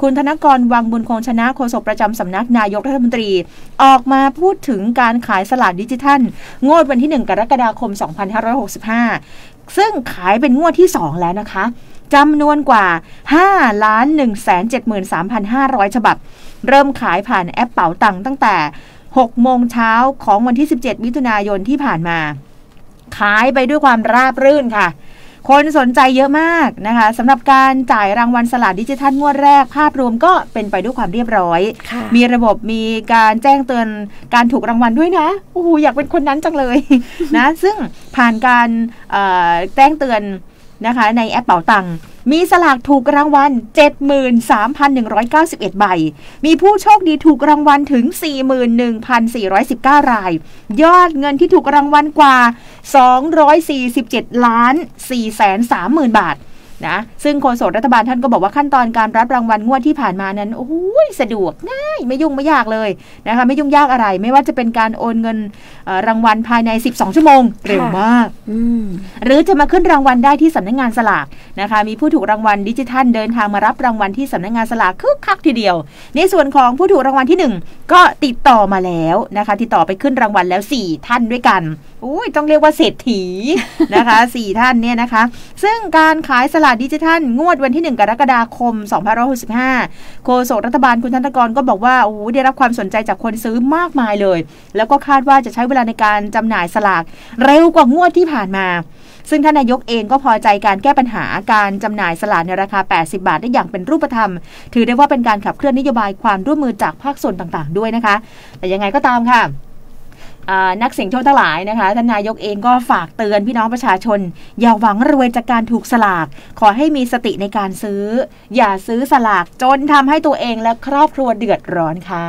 คุณธนกรวังบุญคงชนะโฆษกประจำสำนักนายกรัฐมนตรี ออกมาพูดถึงการขายสลากดิจิทัล งวดวันที่ 1 กรกฎาคม 2565 ซึ่งขายเป็นงวดที่ 2 แล้วนะคะจำนวนกว่า5ล้าน1 7 3 5 0 0 ฉบับ เริ่มขายผ่านแอปเป๋าตังตั้งแต่ 6 โมงเช้าของวันที่ 17 มิถุนายนที่ผ่านมา ขายไปด้วยความราบรื่นค่ะ คนสนใจเยอะมากนะคะสำหรับการจ่ายรางวัลสลากดิจิทัลงวดแรกภาพรวมก็เป็นไปด้วยความเรียบร้อยค่ะมีระบบมีการแจ้งเตือนการถูกรางวัลด้วยนะโอ้โหอยากเป็นคนนั้นจังเลยนะซึ่งผ่านการเอ่อแจ้งเตือนนะคะในแอปเป๋าตังค์ มีสลากถูกรางวัล 73,191 ใบ มีผู้โชคดีถูกรางวัลถึง 41,419 ราย ยอดเงินที่ถูกรางวัลกว่า 247 ล้าน4 3 0 0 0 0 บาท นะซึ่งโฆษกรัฐบาลท่านก็บอกว่าขั้นตอนการรับรางวัลงวดที่ผ่านมานั้นโอ้ยสะดวกง่ายไม่ยุ่งไม่ยากเลยนะคะไม่ยุ่งยากอะไร ไม่ว่าจะเป็นการโอนเงินเอ่อรางวัลภายใน 12 ชั่วโมง เร็วมากอืมหรือจะมาขึ้นรางวัลได้ที่สำนักงานสลากนะคะมีผู้ถูกรางวัลดิจิทัลเดินทางมารับรางวัลที่สำนักงานสลากคึกคักทีเดียว ในส่วนของผู้ถูกรางวัลที่ 1 ก็ติดต่อมาแล้วนะคะติดต่อไปขึ้นรางวัลแล้ว 4 ท่านด้วยกันอุ้ยต้องเรียกว่าเศรษฐีนะคะ4ท่านเนี่ยนะคะ ซึ่งการขายสลากดิจิทัล งวดวันที่ 1 กรกฎาคม 2565 โฆษกรัฐบาลคุณธนกรก็บอกว่าโอ้ได้รับความสนใจจากคนซื้อมากมายเลย แล้วก็คาดว่าจะใช้เวลาในการจำหน่ายสลาก เร็วกว่างวดที่ผ่านมา ซึ่งท่านนายกเองก็พอใจการแก้ปัญหาการจำหน่ายสลากในราคา 80 บาทได้อย่างเป็นรูปธรรม ถือได้ว่าเป็นการขับเคลื่อนนโยบายความร่วมมือจากภาคส่วนต่างๆ ด้วยนะคะ แต่ยังไงก็ตามค่ะ นักเสี่ยงโชคทั้งหลายนะคะท่านนายกเองก็ฝากเตือนพี่น้องประชาชน อย่าหวังรวยจากการถูกสลาก ขอให้มีสติในการซื้อ อย่าซื้อสลากจนทำให้ตัวเองและครอบครัวเดือดร้อนค่ะ